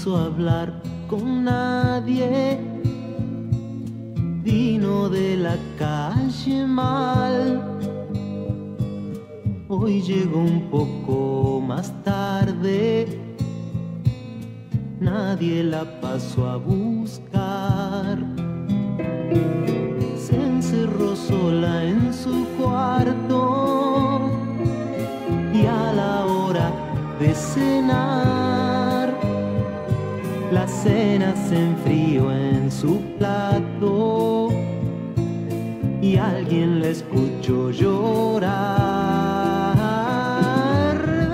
quiso hablar con nadie. Vino de la calle mal. Hoy llegó un poco más tarde. Nadie la pasó a buscar. Se encerró sola en su cuarto y a la hora de cenar la cena se enfrió en su plato y alguien la escuchó llorar.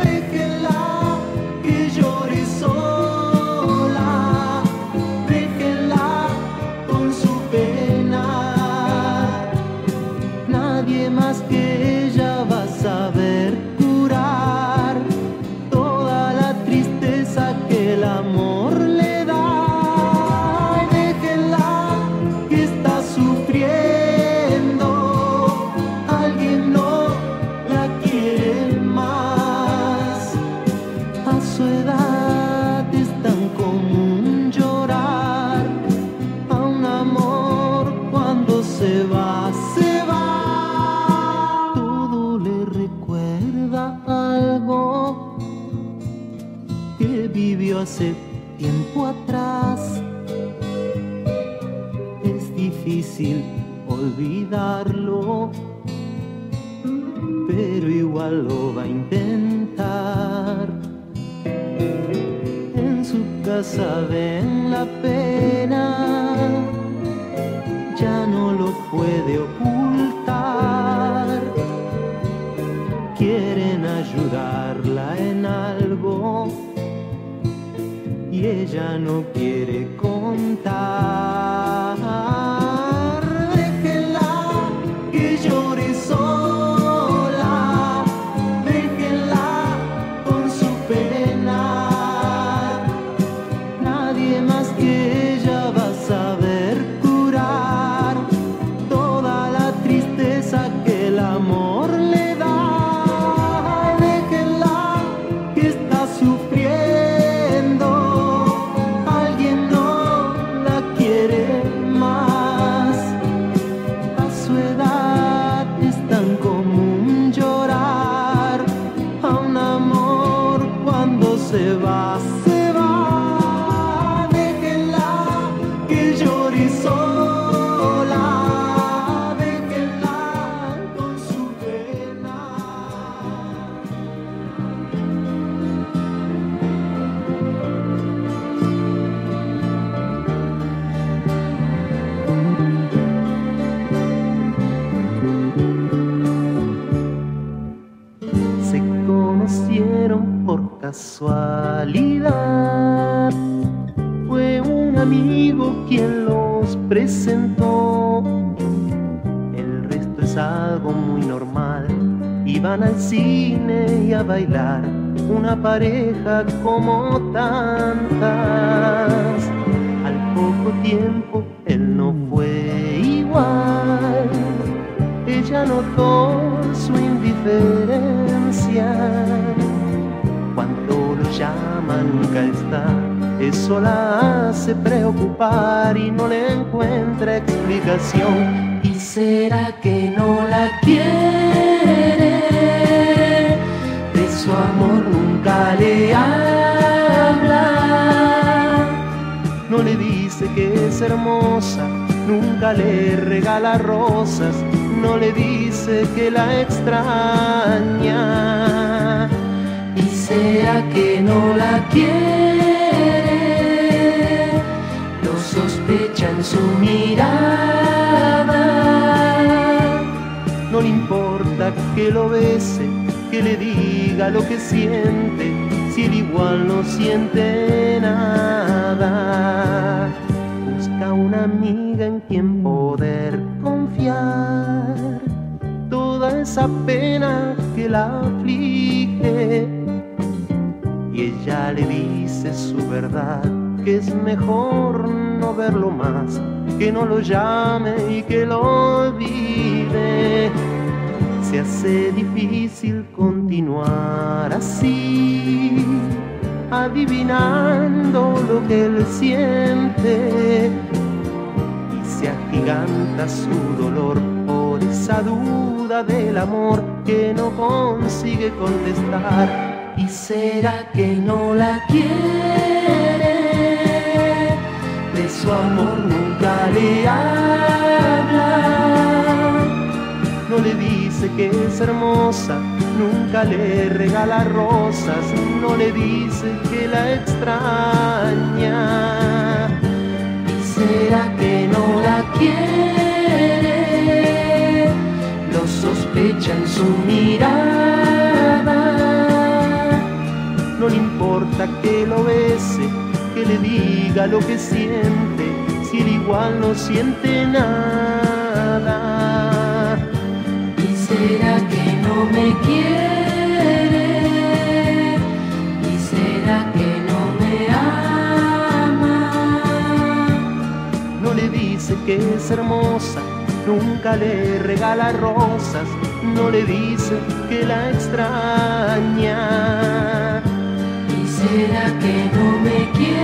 Déjenla que llore sola, déjenla con su pena. Nadie más que que vivió hace tiempo atrás. Es difícil olvidarlo, pero igual lo va a intentar. En su casa ven la pena, y ella no quiere contar. was casualidad. Fue un amigo quien los presentó. El resto es algo muy normal. Iban al cine y a bailar, una pareja como tantas. Al poco tiempo él no fue igual ella notó su indiferencia. Llama nunca está, eso la hace preocupar y no le encuentra explicación. ¿Y será que no la quiere? De su amor nunca le habla. No le dice que es hermosa, nunca le regala rosas, no le dice que la extraña. ¿Y será que no la quiere? Lo sospecha en su mirada. No le importa que lo bese, que le diga lo que siente, si él igual no siente nada. Busca una amiga en quien poder confiar toda esa pena que la aflige. Y ella le dice su verdad, que es mejor no verlo más, que no lo llame y que lo olvide. Se hace difícil continuar así, adivinando lo que él siente y se agiganta su dolor por esa duda del amor que no consigue contestar. ¿Y será que no la quiere? De su amor nunca le habla. No le dice que es hermosa nunca le regala rosas, no le dice que la extraña. ¿Y será que no la quiere? Lo sospecha en su mirada. No le importa que lo bese, que le diga lo que siente, si él igual no siente nada. ¿Y será que no me quiere? ¿Y será que no me ama? No le dice que es hermosa, nunca le regala rosas, no le dice que la extraña. ¿Y será que no me quiere?